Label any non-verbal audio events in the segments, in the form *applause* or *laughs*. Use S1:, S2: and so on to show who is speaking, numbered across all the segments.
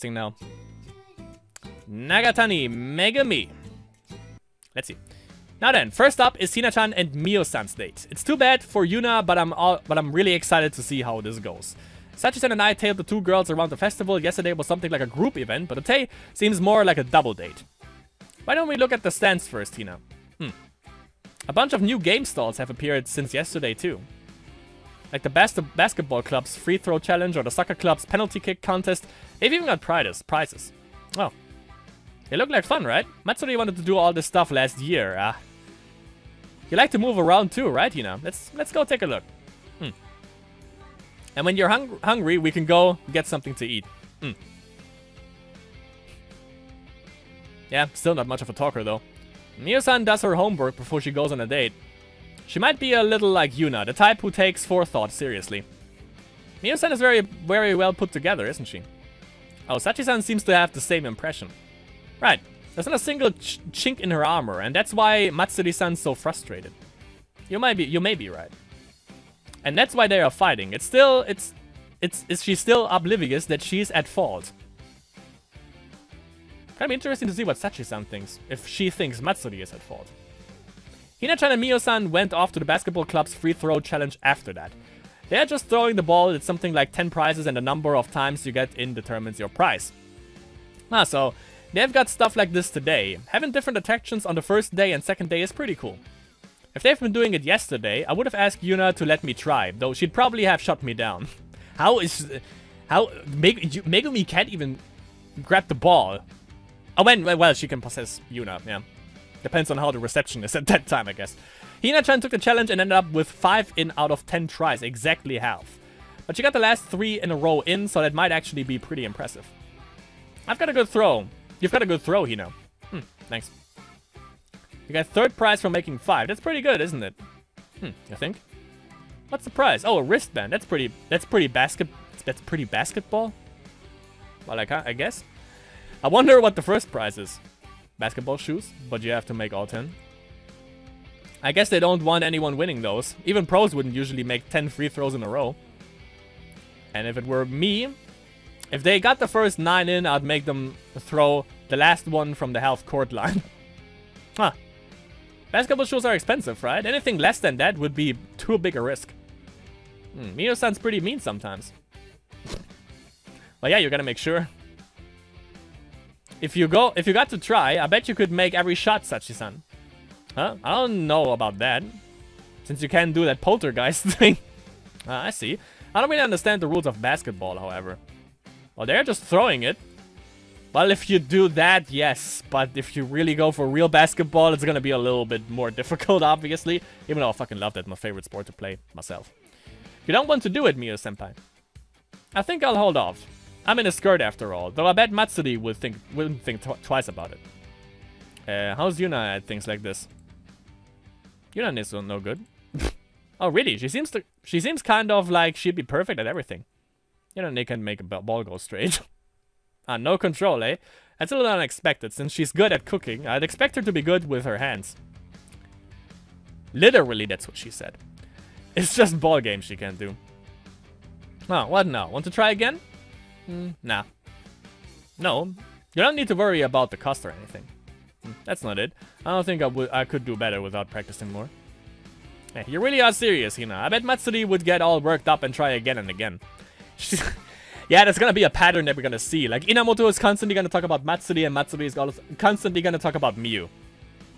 S1: texting now. Nagatani Megami. Let's see. Now then, first up is Hina-chan and Mio-san's date. It's too bad for Yuna, but I'm all, but I'm really excited to see how this goes. Sachi-san and I tailed the two girls around the festival. Yesterday was something like a group event, but today seems more like a double date. Why don't we look at the stands first, Hina? Hmm. A bunch of new game stalls have appeared since yesterday, too. Like the bas basketball club's free throw challenge or the soccer club's penalty kick contest. They've even got prizes. prizes. Oh. They look like fun, right? Matsuri wanted to do all this stuff last year. Ah. You like to move around too, right, Hina? Let's let's go take a look. Hmm. And when you're hung hungry, we can go get something to eat. Hmm. Yeah, still not much of a talker though. Mio-san does her homework before she goes on a date. She might be a little like Yuna, the type who takes forethought seriously. Mio-san is very, very well put together, isn't she? Oh, Sachi-san seems to have the same impression. Right, there's not a single ch chink in her armor, and that's why Matsuri-san's so frustrated. You might be, you may be right. And that's why they are fighting. It's still, it's, it's, is she still oblivious that she's at fault? Kind of interesting to see what Sachi-san thinks, if she thinks Matsuri is at fault. Hina-chan and Mio-san went off to the basketball club's free throw challenge after that. They're just throwing the ball, it's something like 10 prizes and the number of times you get in determines your prize. Ah, so they've got stuff like this today. Having different attractions on the first day and second day is pretty cool. If they've been doing it yesterday, I would have asked Yuna to let me try, though she'd probably have shut me down. *laughs* how is... How... Meg Megumi can't even grab the ball. Oh, when, well, she can possess Yuna, yeah. Depends on how the reception is at that time, I guess. Hina-chan took the challenge and ended up with 5 in out of 10 tries, exactly half. But she got the last 3 in a row in, so that might actually be pretty impressive. I've got a good throw. You've got a good throw, Hina. Hmm, thanks. You got third prize for making 5. That's pretty good, isn't it? Hmm, you think? What's the prize? Oh, a wristband. That's pretty, that's pretty basket, that's pretty basketball? Well, I, can't, I guess. I wonder what the first prize is basketball shoes, but you have to make all 10. I guess they don't want anyone winning those. Even pros wouldn't usually make 10 free throws in a row. And if it were me, if they got the first 9 in, I'd make them throw the last one from the half court line. *laughs* huh. Basketball shoes are expensive, right? Anything less than that would be too big a risk. Hmm, Mio sounds pretty mean sometimes. well, yeah, you gotta make sure. If you go, if you got to try, I bet you could make every shot, Sachi-san. Huh? I don't know about that. Since you can't do that poltergeist *laughs* thing. uh, I see. I don't really understand the rules of basketball, however. Well, they're just throwing it. Well, if you do that, yes. But if you really go for real basketball, it's gonna be a little bit more *laughs* difficult, obviously. Even though I fucking love that, my favorite sport to play myself. You don't want to do it, Mio-senpai. I think I'll hold off. I'm in a skirt after all, though I bet Matsuri would think, wouldn't think tw twice about it. Uh, how's Yuna at things like this? Yuna is no good. *laughs* oh, really? She seems to. She seems kind of like she'd be perfect at everything. Yuna they can make a ball go straight. *laughs* ah, no control, eh? That's a little unexpected, since she's good at cooking. I'd expect her to be good with her hands. Literally, that's what she said. *laughs* It's just ball games she can't do. Oh, what now? Want to try again? Mm, nah. No, you don't need to worry about the cost or anything. Mm, that's not it. I don't think I would I could do better without practicing more. You really are serious, Hina. I bet Matsuri would get all worked up and try again and again. *laughs* yeah, there's gonna be a pattern that we're gonna see. Like, Inamoto is constantly gonna talk about Matsuri, and Matsuri is constantly gonna talk about Miu.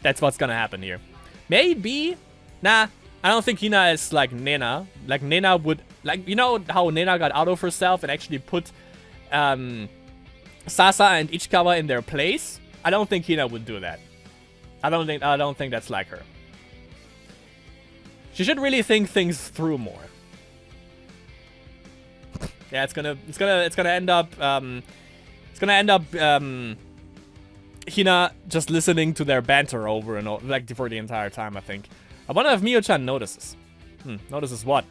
S1: That's what's gonna happen here. Maybe? Nah, I don't think Hina is like Nena. Like, Nena would... Like, you know how Nena got out of herself and actually put um, Sasa and Ichikawa in their place, I don't think Hina would do that. I don't think I don't think that's like her. She should really think things through more. yeah, it's gonna it's gonna it's gonna end up um, it's gonna end up um, Hina just listening to their banter over and over, like for the entire time. I think. I wonder if Mio-chan notices. Hmm, notices what?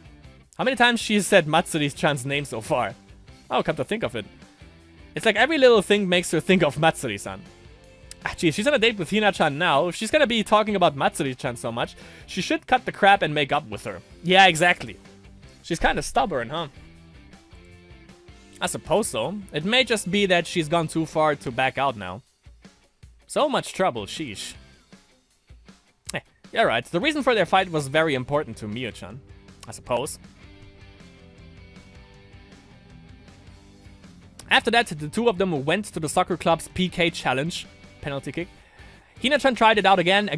S1: How many times she said Matsuri-chan's name so far? Oh, come to think of it. It's like every little thing makes her think of Matsuri-san. Ah, geez, she's on a date with Hina-chan now. If she's gonna be talking about Matsuri-chan so much, she should cut the crap and make up with her. Yeah, exactly. She's kind of stubborn, huh? I suppose so. It may just be that she's gone too far to back out now. So much trouble, sheesh. You're right. The reason for their fight was very important to Mio-chan, I suppose. After that, the two of them went to the soccer club's PK challenge, penalty kick. Hina-chan tried it out again,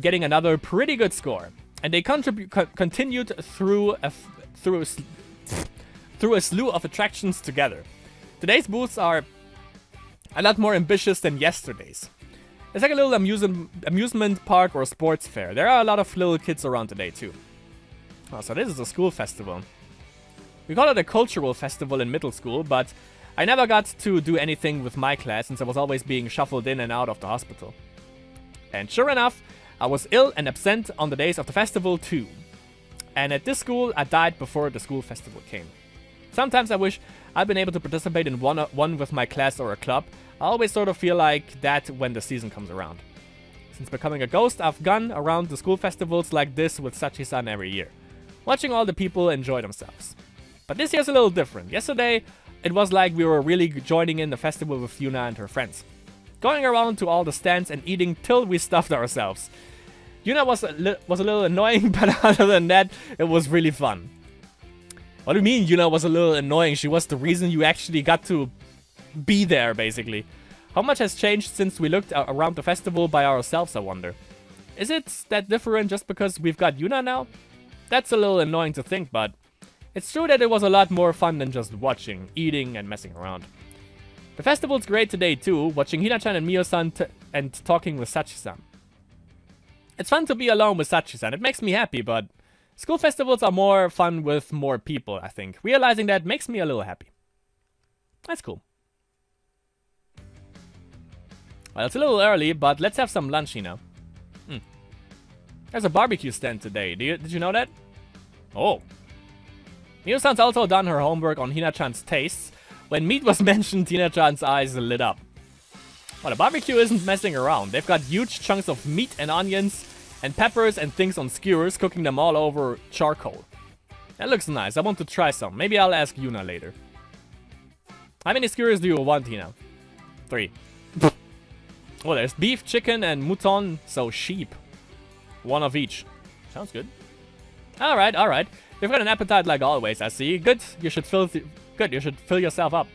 S1: getting another pretty good score. And they co continued through a, through a, *laughs* through a slew of attractions together. Today's booths are a lot more ambitious than yesterday's. It's like a little amusement amusement park or sports fair. There are a lot of little kids around today too. Oh, so this is a school festival. We call it a cultural festival in middle school, but I never got to do anything with my class since I was always being shuffled in and out of the hospital. And sure enough, I was ill and absent on the days of the festival too. And at this school, I died before the school festival came. Sometimes I wish I'd been able to participate in one, one with my class or a club. I always sort of feel like that when the season comes around. Since becoming a ghost, I've gone around the school festivals like this with Sachi-san every year, watching all the people enjoy themselves. But this year's a little different. Yesterday, it was like we were really joining in the festival with Yuna and her friends. Going around to all the stands and eating till we stuffed ourselves. Yuna was a, was a little annoying, *laughs* but other than that, it was really fun. What do you mean Yuna was a little annoying? She was the reason you actually got to be there, basically. How much has changed since we looked around the festival by ourselves, I wonder? Is it that different just because we've got Yuna now? That's a little annoying to think, but it's true that it was a lot more fun than just watching, eating, and messing around. The festival's great today too, watching Hina-chan and Mio-san and talking with Sachi-san. It's fun to be alone with Sachi-san, it makes me happy, but School festivals are more fun with more people, I think. Realizing that makes me a little happy. That's cool. Well, it's a little early, but let's have some lunch, you know. Hmm. There's a barbecue stand today. You, did you know that? Oh. Mio-san's also done her homework on Hina-chan's tastes. When meat was *laughs* mentioned, Hina-chan's eyes lit up. Well, the barbecue isn't messing around. They've got huge chunks of meat and onions, and peppers and things on skewers, cooking them all over charcoal. That looks nice. I want to try some. Maybe I'll ask Yuna later. How many skewers do you want, Hina? Three. *laughs* oh, there's beef, chicken, and mouton, so sheep. One of each. Sounds good. Alright, alright. You've got an appetite like always, I see. Good, you should fill good, you should fill yourself up.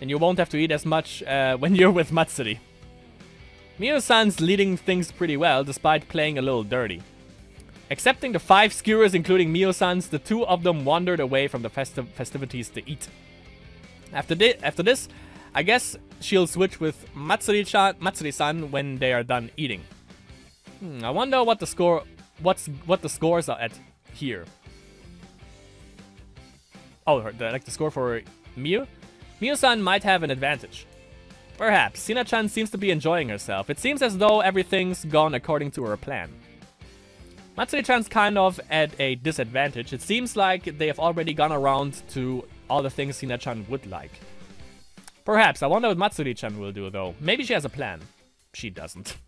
S1: And you won't have to eat as much uh, when you're with Matsuri. Mio-san's leading things pretty well, despite playing a little dirty. Excepting the five skewers, including Mio-san's, the two of them wandered away from the festi festivities to eat. After, after this, I guess she'll switch with Matsuri-san Matsuri when they are done eating. Hmm, I wonder what the score, what's what the scores are at here. Oh, the, like the score for Mio? Mio-san might have an advantage. Perhaps. Hina-chan seems to be enjoying herself. It seems as though everything's gone according to her plan. Matsuri-chan's kind of at a disadvantage. It seems like they have already gone around to all the things Hina-chan would like. Perhaps. I wonder what Matsuri-chan will do, though. Maybe she has a plan. She doesn't. *laughs*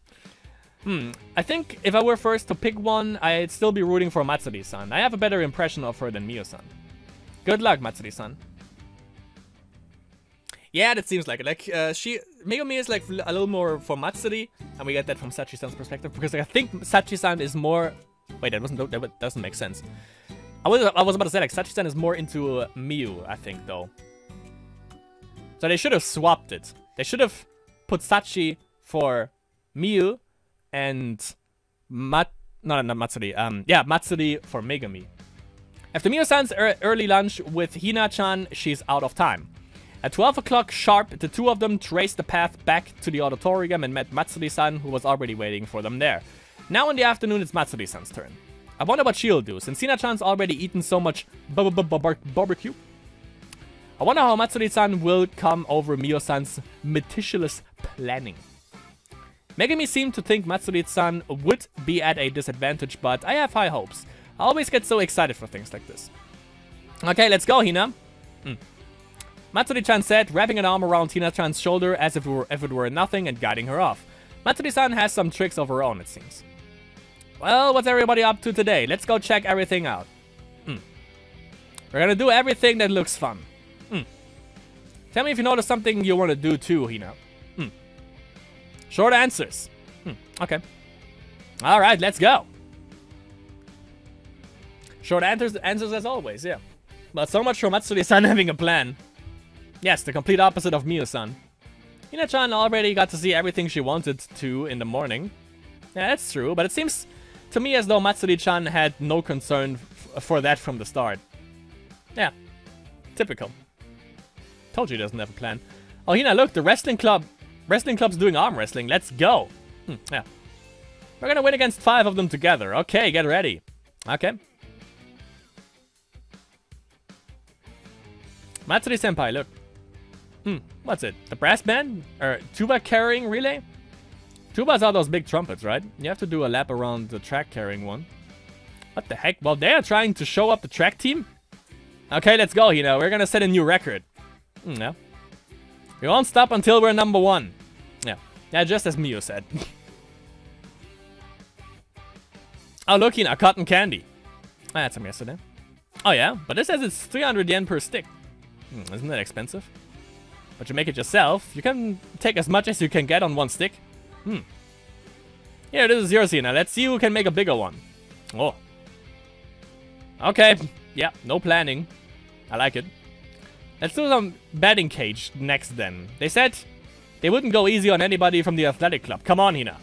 S1: Hmm. I think if I were first to pick one, I'd still be rooting for Matsuri-san. I have a better impression of her than Mio-san. Good luck, Matsuri-san. Yeah, that seems like it. Like, uh, she... Megumi is, like, a little more for Matsuri, and we get that from Sachi-san's perspective, because like, I think Sachi-san is more... Wait, that, wasn't, that doesn't make sense. I was, I was about to say, like, Sachi-san is more into uh, Miu, I think, though. So they should have swapped it. They should have put Sachi for Miu, and Mat... No, not Matsuri. Um, yeah, Matsuri for Megumi. After Mio-san's early lunch with Hina-chan, she's out of time. At 12 o'clock sharp, the two of them traced the path back to the auditorium and met Matsuri-san, who was already waiting for them there. Now in the afternoon, it's Matsuri-san's turn. I wonder what she'll do, since Hina-chan's already eaten so much barbecue. I wonder how Matsuri-san will come over Mio-san's meticulous planning. Megumi seemed to think Matsuri-san would be at a disadvantage, but I have high hopes. I always get so excited for things like this. Okay, let's go, Hina. Hmm. Matsuri-chan said, wrapping an arm around Hina-chan's shoulder as if it, were, if it were nothing and guiding her off. Matsuri-san has some tricks of her own, it seems. Well, what's everybody up to today? Let's go check everything out. Hmm. We're gonna do everything that looks fun. Hmm. Tell me if you notice something you want to do too, Hina. Hmm. Short answers. Hmm. Okay. Alright, let's go. Short answers, answers as always, yeah. But so much for Matsuri-san having a plan. Yes, the complete opposite of Mio-san. Hina-chan already got to see everything she wanted to in the morning. Yeah, that's true, but it seems to me as though Matsuri-chan had no concern for that from the start. Yeah, typical. Told you he doesn't have a plan. Oh, Hina, look, the wrestling club. Wrestling club's doing arm wrestling. Let's go. Hmm, yeah. We're gonna win against five of them together. Okay, get ready. Okay. Matsuri-senpai, look. Hmm, what's it? The brass band? Or tuba carrying relay? Tubas are those big trumpets, right? You have to do a lap around the track carrying one. What the heck? Well, they are trying to show up the track team? Okay, let's go, you know. We're gonna set a new record. Mm, yeah. We won't stop until we're number one. Yeah. Yeah, just as Mio said. *laughs* oh, look, you know, cotton candy. I had some yesterday. Oh, yeah? But it says it's 300 yen per stick. Hmm, isn't that expensive? But you make it yourself, you can take as much as you can get on one stick. Hmm. Here, this is yours, Hina. Let's see who can make a bigger one. Oh. Okay. Yeah, no planning. I like it. Let's do some batting cage next then. They said they wouldn't go easy on anybody from the athletic club. Come on, Hina.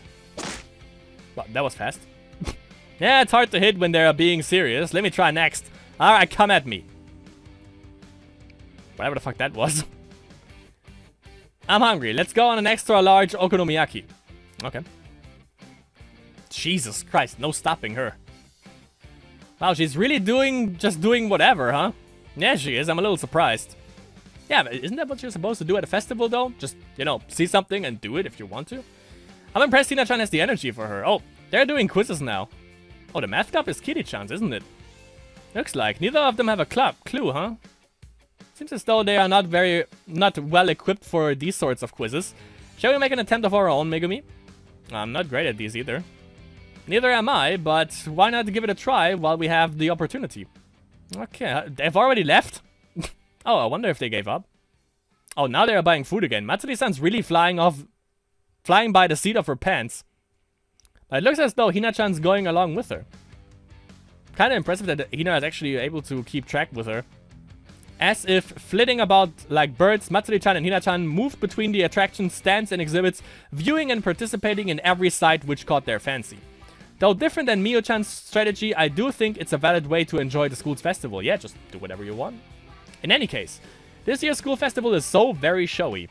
S1: Well, that was fast. *laughs* yeah, it's hard to hit when they're being serious. Let me try next. Alright, come at me. Whatever the fuck that was. *laughs* I'm hungry. Let's go on an extra large okonomiyaki. Okay. Jesus Christ, no stopping her. Wow, she's really doing, just doing whatever, huh? Yeah, she is. I'm a little surprised. Yeah, isn't that what you're supposed to do at a festival, though? Just, you know, see something and do it if you want to? I'm impressed Hina-chan has the energy for her. Oh, they're doing quizzes now. Oh, the math club is Kiri-chan's, isn't it? Looks like. Neither of them have a club. Clue, huh? Seems as though they are not very, not well equipped for these sorts of quizzes. Shall we make an attempt of our own, Megumi? I'm not great at these either. Neither am I, but why not give it a try while we have the opportunity? Okay, uh, they've already left? *laughs* oh, I wonder if they gave up. Oh, now they are buying food again. Matsuri-san's really flying off, flying by the seat of her pants. But it looks as though Hina-chan's going along with her. Kinda impressive that Hina is actually able to keep track with her. As if flitting about like birds, Matsuri-chan and Hina-chan moved between the attraction stands and exhibits, viewing and participating in every site which caught their fancy. Though different than Mio-chan's strategy, I do think it's a valid way to enjoy the school's festival. Yeah, just do whatever you want. In any case, this year's school festival is so very showy.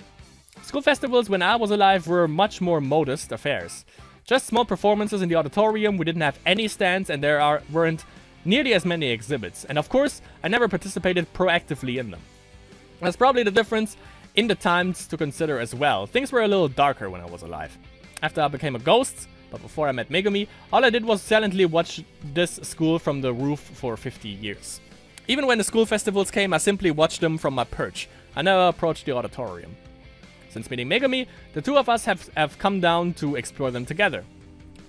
S1: School festivals when I was alive were much more modest affairs. Just small performances in the auditorium, we didn't have any stands and there are weren't nearly as many exhibits. And of course, I never participated proactively in them. That's probably the difference in the times to consider as well. Things were a little darker when I was alive. After I became a ghost, but before I met Megumi, all I did was silently watch this school from the roof for 50 years. Even when the school festivals came, I simply watched them from my perch. I never approached the auditorium. Since meeting Megumi, the two of us have, have come down to explore them together.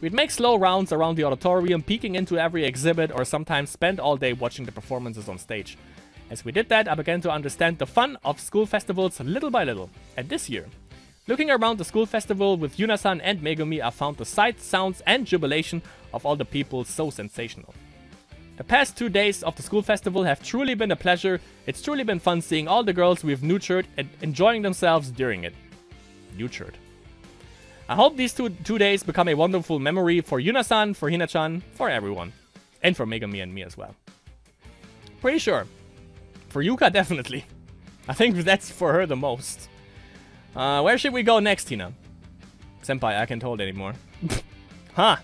S1: We'd make slow rounds around the auditorium, peeking into every exhibit, or sometimes spend all day watching the performances on stage. As we did that, I began to understand the fun of school festivals little by little. And this year, Looking around the school festival with Yuna-san and Megumi, I found the sights, sounds and jubilation of all the people so sensational. The past two days of the school festival have truly been a pleasure. It's truly been fun seeing all the girls we've nurtured and enjoying themselves during it. Nurtured. I hope these two, two days become a wonderful memory for Yuna-san, for Hina-chan, for everyone. And for Megumi and me as well. Pretty sure. For Yuka, *laughs* definitely. I think that's for her the most. Uh, where should we go next, Hina? Senpai, I can't hold anymore. *laughs* huh.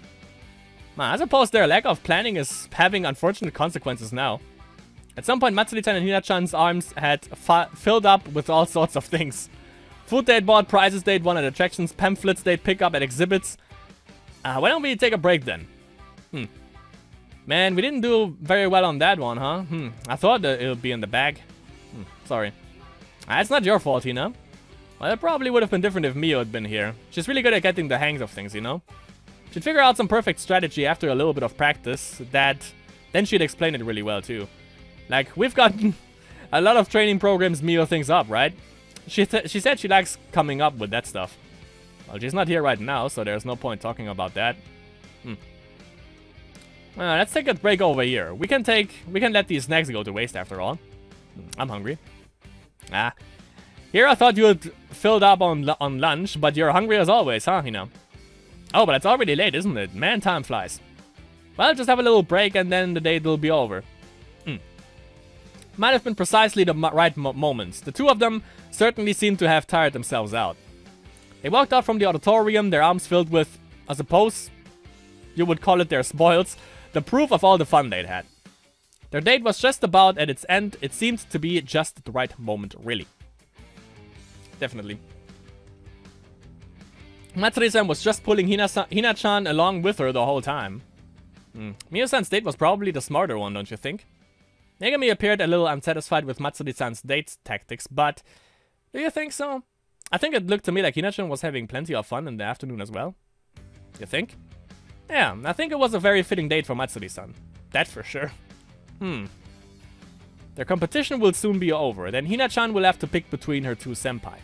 S1: I suppose their lack of planning is having unfortunate consequences now. At some point, Matsuri-chan and Hina-chan's arms had filled up with all sorts of things. Food they'd bought, prizes they'd won at attractions, pamphlets they'd pick up at exhibits. Uh, why don't we take a break then? Hmm. Man, we didn't do very well on that one, huh? Hmm. I thought that it would be in the bag. Hmm. Sorry. Uh, it's not your fault, Hina. Well, it probably would have been different if Mio had been here. She's really good at getting the hangs of things, you know? She'd figure out some perfect strategy after a little bit of practice that then she'd explain it really well too. Like, we've gotten *laughs* a lot of training programs Mio things up, right? She she said she likes coming up with that stuff. Well, she's not here right now, so there's no point talking about that. Hmm. Well, let's take a break over here. We can take, we can let these snacks go to waste after all. Hmm, I'm hungry. Ah. Here I thought you had filled up on on lunch, but you're hungry as always, huh, you know? Oh, but it's already late, isn't it? Man, time flies. Well, just have a little break and then the date will be over. Might have been precisely the right mo moments. The two of them certainly seemed to have tired themselves out. They walked out from the auditorium, their arms filled with, I suppose you would call it their spoils, the proof of all the fun they'd had. Their date was just about at its end, it seemed to be just the right moment, really. Definitely. Matsuri-san was just pulling Hina-chan along with her the whole time. Hmm. Mio-san's date was probably the smarter one, don't you think? Megumi appeared a little unsatisfied with Matsuri-san's date tactics, but do you think so? I think it looked to me like Hina-chan was having plenty of fun in the afternoon as well. You think? Yeah, I think it was a very fitting date for Matsuri-san. That's for sure. Hmm. Their competition will soon be over, then Hina-chan will have to pick between her two senpai.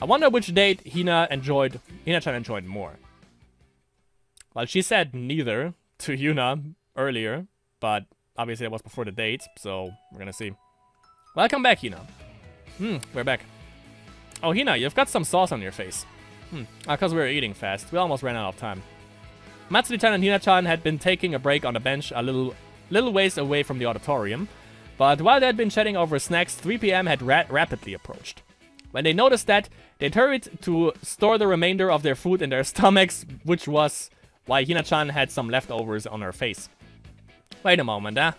S1: I wonder which date Hina enjoyed, Hina-chan enjoyed more. Well, she said neither to Yuna earlier, but obviously it was before the date, so we're gonna see. Welcome back, Hina. Hmm, we're back. Oh, Hina, you've got some sauce on your face. Hmm, because ah, we were eating fast. We almost ran out of time. Matsuri-chan and Hina-chan had been taking a break on a bench a little, little ways away from the auditorium, but while they had been chatting over snacks, 3pm had ra rapidly approached. When they noticed that, they hurried to store the remainder of their food in their *laughs* stomachs, which was why Hina-chan had some leftovers on her face. Wait a moment, huh?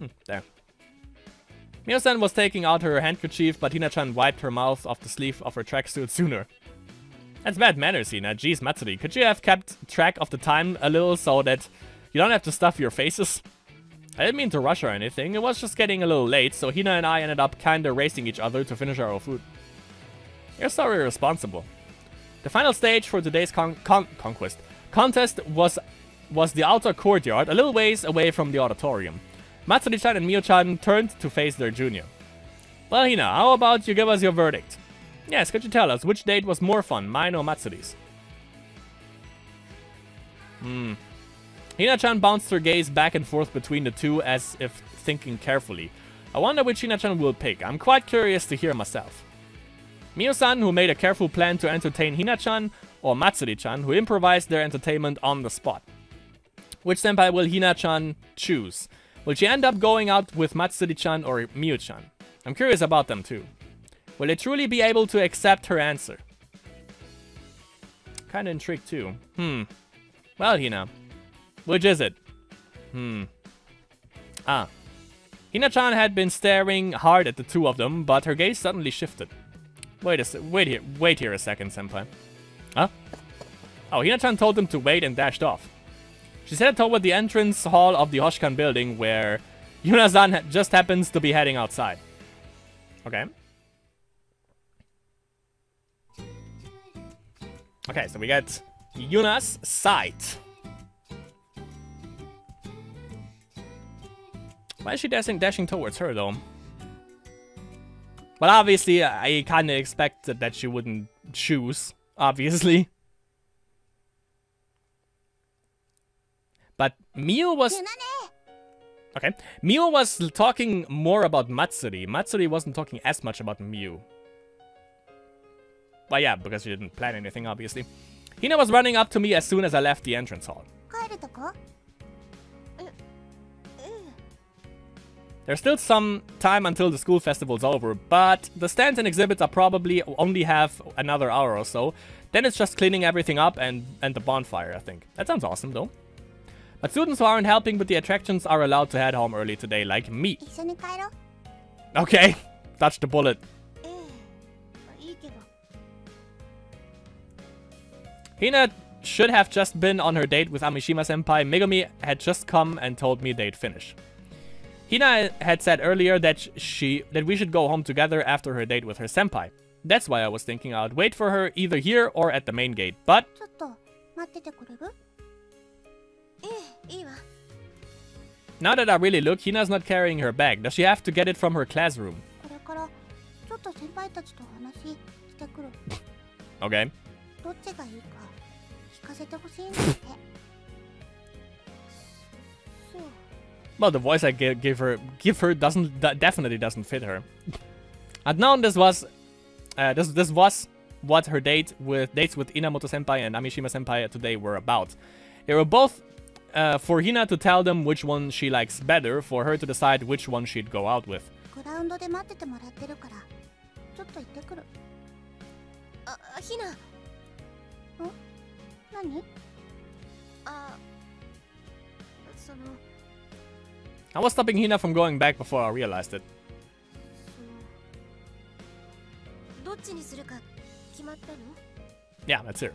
S1: Hm, there. Mio-san was taking out her handkerchief, but Hina-chan wiped her mouth off the sleeve of her tracksuit sooner. That's bad manners, Hina. Jeez, Matsuri, could you have kept track of the time a little so that you don't have to stuff your faces? I didn't mean to rush or anything, it was just getting a little late, so Hina and I ended up kinda racing each other to finish our food. You're so irresponsible. The final stage for today's con con conquest contest was was the outer courtyard, a little ways away from the auditorium. Matsuri-chan and Mio-chan turned to face their junior. Well, Hina, how about you give us your verdict? Yes, could you tell us which date was more fun, mine or Matsuri's? Hmm. Hina-chan bounced her gaze back and forth between the two as if thinking carefully. I wonder which Hina-chan will pick. I'm quite curious to hear myself. Mio-san, who made a careful plan to entertain Hina-chan, or Matsuri-chan, who improvised their entertainment on the spot. Which senpai will Hina-chan choose? Will she end up going out with Matsuri-chan or Mio-chan? I'm curious about them too. Will they truly be able to accept her answer? Kinda intrigued too. Hmm. Well, Hina. Which is it? Hmm. Ah. Hina-chan had been staring hard at the two of them, but her gaze suddenly shifted. Wait a wait here, wait here a second, senpai. Huh? Oh, Hina-chan told them to wait and dashed off. She headed toward the entrance hall of the Hoshikan building where Yuna-san just happens to be heading outside. Okay. Okay, so we get Yuna's sight. Why is she dashing, dashing towards her, though? But obviously, I kind of expected that she wouldn't choose, obviously. But Mio was... Okay. Mio was talking more about Matsuri. Matsuri wasn't talking as much about Mio. But yeah, because she didn't plan anything, obviously. Hina was running up to me as soon as I left the entrance hall. There's still some time until the school festival's over, but the stands and exhibits are probably only have another hour or so. Then it's just cleaning everything up and, and the bonfire, I think. That sounds awesome, though. But students who aren't helping with the attractions are allowed to head home early today, like me. Okay, *laughs* touch the bullet. Hina should have just been on her date with Amishima-senpai. Megumi had just come and told me they'd finish. Hina had said earlier that she that we should go home together after her date with her senpai. That's why I was thinking I'd wait for her either here or at the main gate, but... Eh, now that I really look, Hina's not carrying her bag. Does she have to get it from her classroom? *laughs* okay. *laughs* well, the voice I give her give her doesn't definitely doesn't fit her. *laughs* and now this was uh, this this was what her date with dates with Inamoto senpai and Amishima senpai today were about. They were both uh, for Hina to tell them which one she likes better, for her to decide which one she'd go out with.
S2: グラウンドで待っててもらってるからちょっと行ってくるあひな何あその
S1: I was stopping Hina from going back before I realized it.
S2: そのどっちにするか決まったの
S1: Yeah, that's her.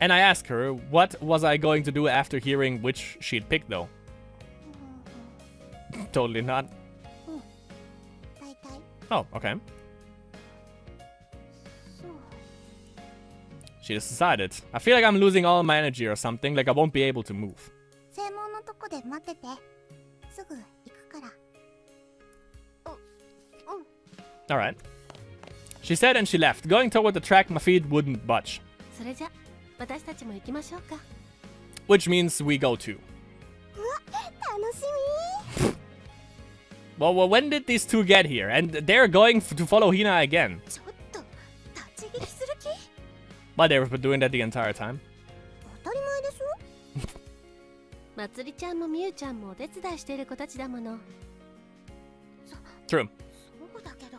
S1: And I asked her, what was I going to do after hearing which she'd pick, though? *laughs* totally not. Oh, okay. She just decided. I feel like I'm losing all my energy or something, like I won't be able to move. Alright. She said and she left. Going toward the track, my feet wouldn't budge.
S3: それじゃ私たちも行きましょうか
S1: Which means we go too.
S2: 楽し
S1: Well, well, when did these two get here? And they're going f- to follow Hina again.
S2: みちょっと立ち聞きする気
S1: But they've been doing that the entire time. *laughs*
S2: 当たり前でしょ
S3: まつりちゃんもみゆちゃんもお手伝いしている子たちだもの
S1: True.
S2: そうだけど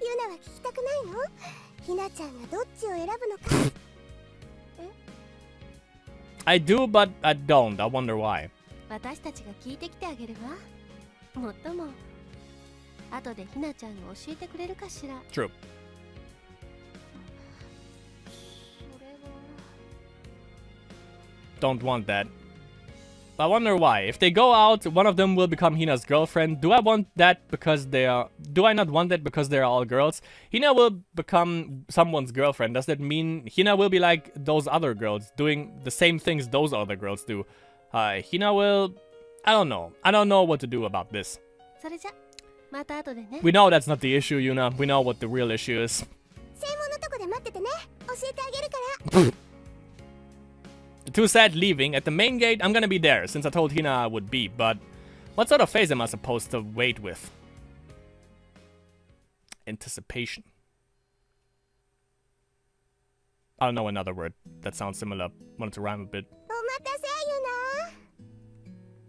S2: ユナは聞きたくないのひなちゃんがどっちを選ぶのか
S1: I do, but I don't. I wonder why.
S3: 私たちが聞いてきてあげるわもっとも後でひなちゃんが教えてくれるかしら
S1: True.
S2: それは
S1: Don't want that. I wonder why. If they go out, one of them will become Hina's girlfriend. Do I want that because they are... Do I not want that because they're all girls? Hina will become someone's girlfriend. Does that mean Hina will be like those other girls, doing the same things those other girls do? Uh, Hina will... I don't know. I don't know what to do about this. We know that's not the issue, Yuna. We know what the real issue is. *laughs* *laughs* too sad leaving. At the main gate, I'm gonna be there, since I told Hina I would be, but... What sort of face am I supposed to wait with? Anticipation. I don't know another word that sounds similar. Wanted to rhyme a bit.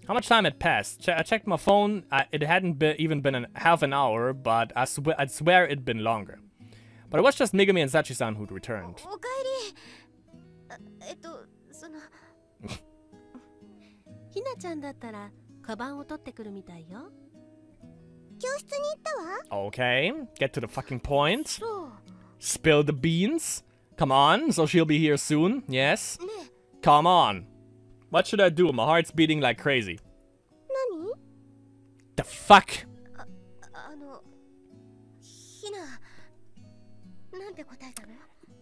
S1: How much time had passed? Che I checked my phone. I, it hadn't be even been an, half an hour, but I sw I'd swear it'd been longer. But it was just Megumi and Sachi-san who'd returned.
S2: おかえりあえっとその
S3: ひなちゃんだったらカバンを取ってくるみたいよ
S2: 教室に行ったわ
S1: Okay, get to the fucking point.
S2: そう
S1: Spill the beans. Come on, so she'll be here soon. Yes.
S2: ね
S1: Come on. What should I do? My heart's beating like crazy.
S2: 何
S1: The fuck?
S2: あのひななんて答えたの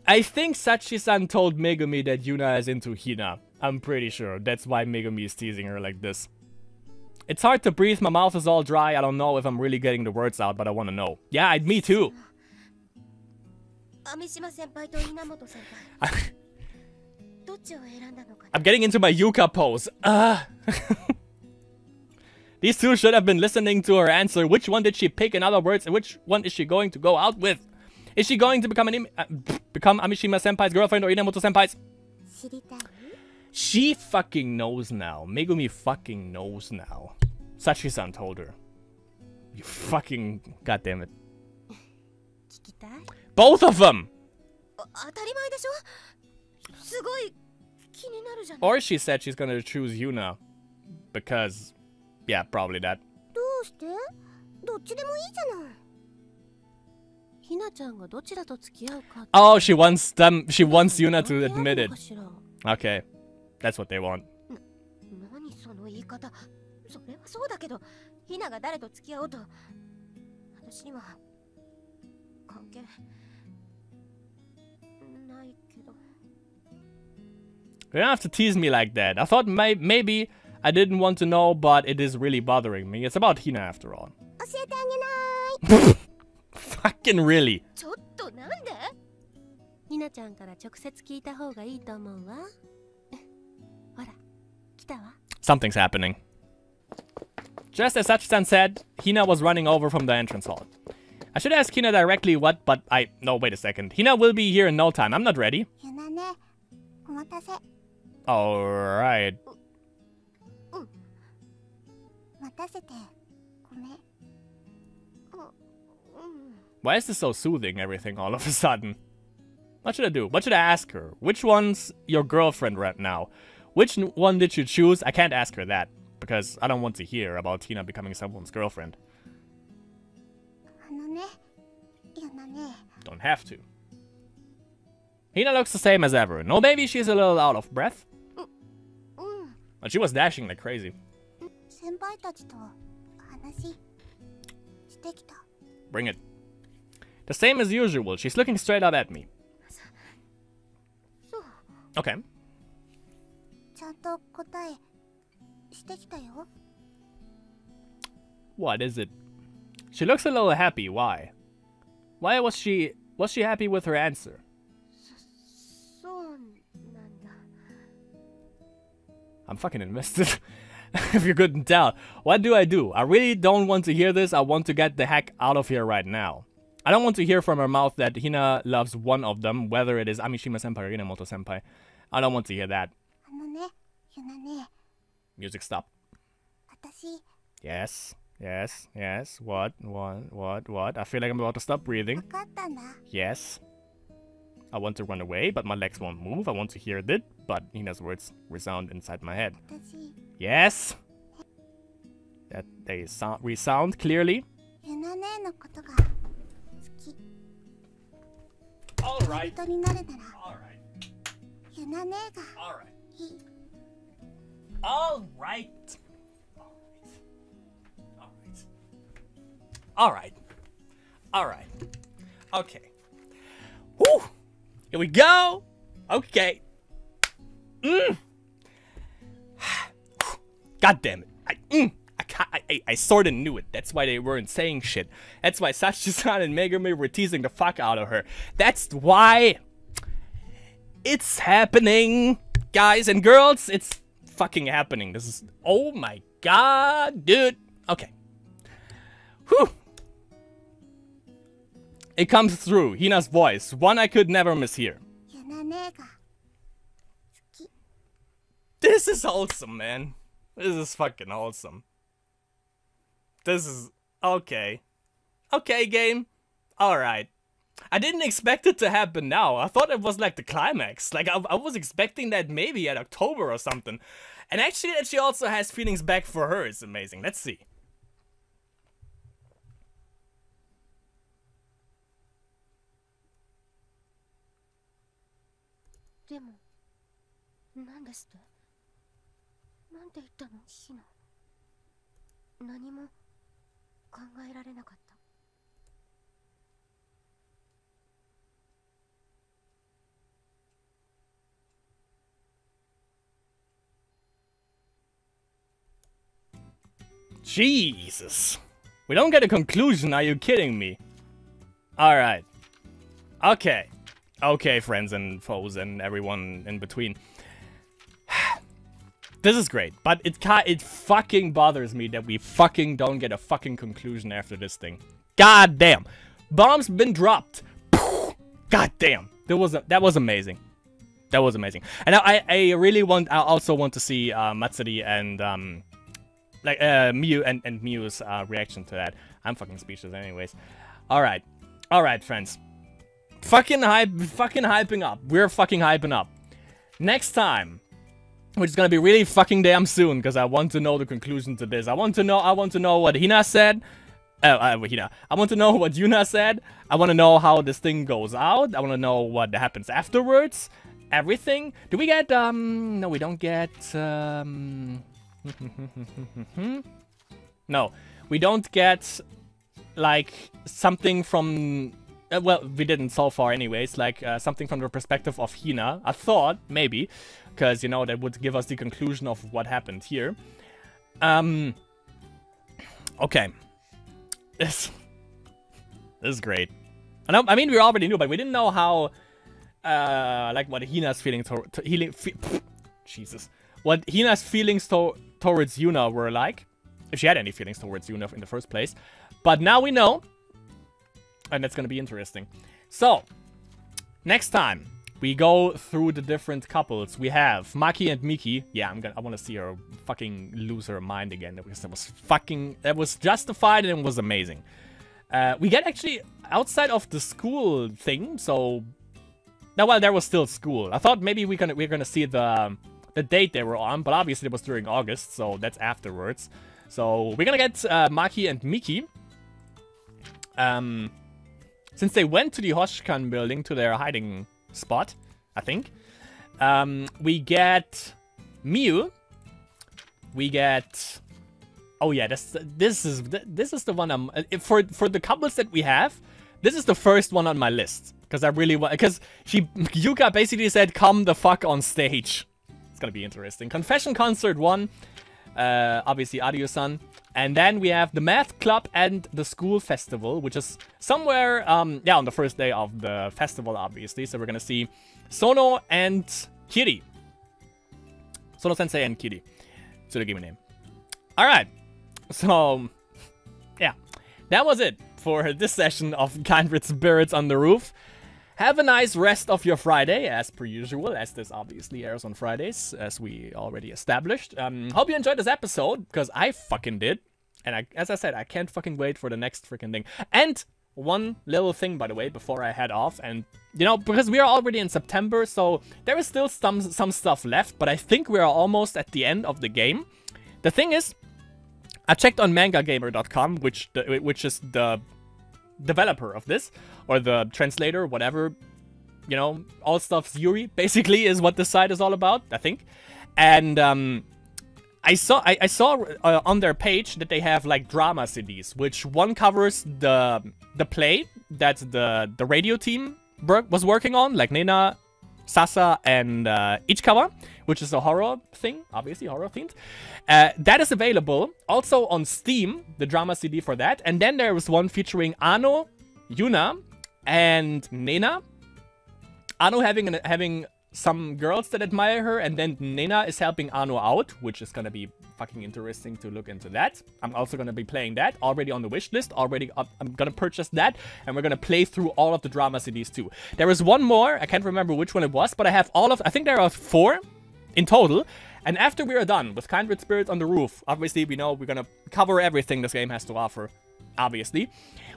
S1: I think Sachi-san told Megumi that Yuna is into Hina. I'm pretty sure. That's why Megumi is teasing her like this. It's hard to breathe, my mouth is all dry. I don't know if I'm really getting the words out, but I want to know. Yeah, me too. *laughs* I'm getting into my Yuka pose. Uh. *laughs* These two should have been listening to her answer. Which one did she pick in other words? And which one is she going to go out with? Is she going to become an Im- uh, become Amishima Senpai's girlfriend or Inamoto Senpai's?
S2: 知りたい
S1: She fucking knows now. Megumi fucking knows now. Sachi-san told her. You fucking goddamn it.
S3: 聞きたい
S1: Both of them.
S2: あ当たり前でしょすごい気になるじゃない
S1: Or she said she's gonna choose Yuna because, yeah, probably that.
S2: どうしてどっちでもいいじゃない
S1: Oh, she wants them. She wants Yuna
S3: 関
S1: to
S3: 係あ
S1: admit
S3: る
S1: it.
S3: のかしら
S1: Okay, that's what they want.
S2: 何その言い方それはそうだけどひなが誰と付き合おうと私には関係ないけど
S1: You don't have to tease me like that. I thought may- maybe I didn't want to know, but it is really bothering me. It's about Hina after all.
S2: 教えて*laughs* あげない *laughs*
S1: Fucking really.
S2: ちょっとなんで
S3: ひなちゃんから直接聞いた方がいいと思うわほら来たわ
S1: Something's *laughs* happening. Just as Sachi-san said, Hina was running over from the entrance hall. I should ask Hina directly what, but I... No, wait a second. Hina will be here in no time. I'm not ready.
S2: ゆなねお待たせ
S1: Alright. Why is this so soothing, everything, all of a sudden? What should I do? What should I ask her? Which one's your girlfriend right now? Which one did you choose? I can't ask her that, because I don't want to hear about Hina becoming someone's girlfriend. Don't have to. Hina looks the same as ever. No, maybe she's a little out of breath.
S2: Mm, mm.
S1: But she was dashing like crazy.
S2: Mm,
S1: Bring it. The same as usual, she's looking straight up at me. Okay. What is it? She looks a little happy, why? Why was she was she happy with her answer? I'm fucking invested. *laughs* if you couldn't tell. What do I do? I really don't want to hear this. I want to get the heck out of here right now. I don't want to hear from her mouth that Hina loves one of them, whether it is Amishima senpai or Inamoto senpai. I don't want to hear that. Music stop. Yes, yes, yes. What, what, what, what? I feel like I'm about to stop breathing. Yes. I want to run away, but my legs won't move. I want to hear it, but Hina's words resound inside my head. Yes! That they sound resound clearly.
S2: 恋人になるなら
S1: All right.
S2: ゆなねが
S1: All right.
S2: いい
S1: All right. All right. All right. Okay. Whew. Here we go. Okay. *sighs* Mm. God damn it. I, mm, I, I, I sort of knew it. That's why they weren't saying shit. That's why Sachi-san *laughs* and Megumi were teasing the fuck out of her. That's why it's happening, guys and girls. It's fucking happening. This is oh my god, dude. Okay. Whew. It comes through. Hina's voice. One I could never
S2: miss here.
S1: This is awesome, man. This is fucking awesome. This is. Okay. Okay, game. Alright. I didn't expect it to happen now. I thought it was like the climax. Like, I, I was expecting that maybe at October or something. And actually, that she also has feelings back for her is amazing. Let's see.
S2: 考えられなかった
S1: Jesus. We don't get a conclusion, are you kidding me? Alright. Okay. Okay, friends and foes and everyone in between. this is great, but it it fucking bothers me that we fucking don't get a fucking conclusion after this thing. God damn. Bombs been dropped. *laughs* God damn. That was a- that was amazing. That was amazing. And I I really want I also want to see uh, Matsuri and um like uh Mew and and Mew's uh, reaction to that. I'm fucking speechless, anyways. All right, all right, friends. Fucking hype, fucking hyping up. We're fucking hyping up. Next time, which is gonna be really fucking damn soon, because I want to know the conclusion to this. I want to know. I want to know what Hina said. Uh, uh, Hina. I want to know *laughs* what Yuna said. I want to know how this thing goes out. I want to know what happens afterwards. Everything. Do we get um? No, we don't get um. *laughs* no, we don't get like something from. Uh, well, we didn't so far, anyways. Like uh, something from the perspective of Hina. I thought maybe, because you know that would give us the conclusion of what happened here. Um. Okay. This. This is great. I, I mean, we already knew, but we didn't know how, uh, like what Hina's feeling to, to healing, Jesus, what Hina's feelings to towards Yuna were like, if she had any feelings towards Yuna in the first place. But now we know, and that's gonna be interesting. So, next time we go through the different couples. We have Maki and Miki. Yeah, I'm gonna. I want to see her fucking lose her mind again because that was fucking. That was justified and it was amazing. Uh, we get actually outside of the school thing. So, now well, there was still school. I thought maybe we gonna we're gonna see the the date they were on, but obviously it was during August, so that's afterwards. So we're gonna get uh, Maki and Miki. Um, since they went to the Hoshkan building to their hiding spot, I think. Um, we get Mio. We get. Oh yeah, this this is this is the one I'm uh, for for the couples that we have. This is the first one on my list because I really want because she *laughs* Yuka basically said, "Come the fuck on stage." It's gonna be interesting. Confession concert one. Uh, obviously, Adios-san. And then we have the math club and the school festival, which is somewhere, um, yeah, on the first day of the festival, obviously. So we're gonna see Sono and Kiri. Sono Sensei and Kiri. Game name. All right. So, *laughs* yeah, that was it for this session of Kindred Spirits on the Roof. Have a nice rest of your Friday, as per usual, as this obviously airs on Fridays, as we already established. Um, hope you enjoyed this episode, because I fucking did. And I, as I said, I can't fucking wait for the next freaking thing. And one little thing, by the way, before I head off, and, you know, because we are already in September, so there is still some, some stuff left, but I think we are almost at the end of the game. The thing is, I checked on mangagamer.com, which which is the developer of this, or the translator, whatever, you know, all stuff Yuri, basically, is what this site is all about, I think. And um, I saw I, I saw uh, on their page that they have like drama CDs, which one covers the the play that the the radio team was working on, like Nena, Sasa, and uh, Ichikawa, which is a horror thing, obviously horror themed. Uh, that is available also on Steam, the drama CD for that. And then there was one featuring Ano, Yuna, and Nena. Ano having an, having some girls that admire her, and then Nena is helping Ano out, which is gonna be fucking interesting to look into that. I'm also gonna be playing that, already on the wish list, already up, I'm gonna purchase that, and we're gonna play through all of the drama CDs too. There is one more, I can't remember which one it was, but I have all of, I think there are four in total, and after we are done with Kindred Spirits on the Roof, obviously we know we're gonna cover everything this game has to offer, obviously.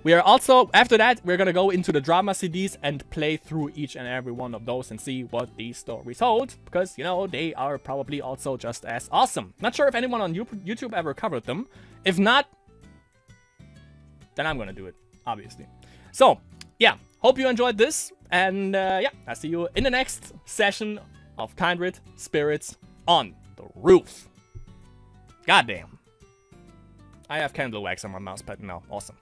S1: We are also, after that, we're gonna go into the drama CDs and play through each and every one of those and see what these stories hold, because, you know, they are probably also just as awesome. Not sure if anyone on YouTube ever covered them. If not, then I'm gonna do it, obviously. So, yeah, hope you enjoyed this, and uh, yeah, I'll see you in the next session of Kindred Spirits on the Roof. Goddamn. I have candle wax on my mouse pad now. Awesome.